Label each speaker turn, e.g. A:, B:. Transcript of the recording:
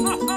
A: Welcome,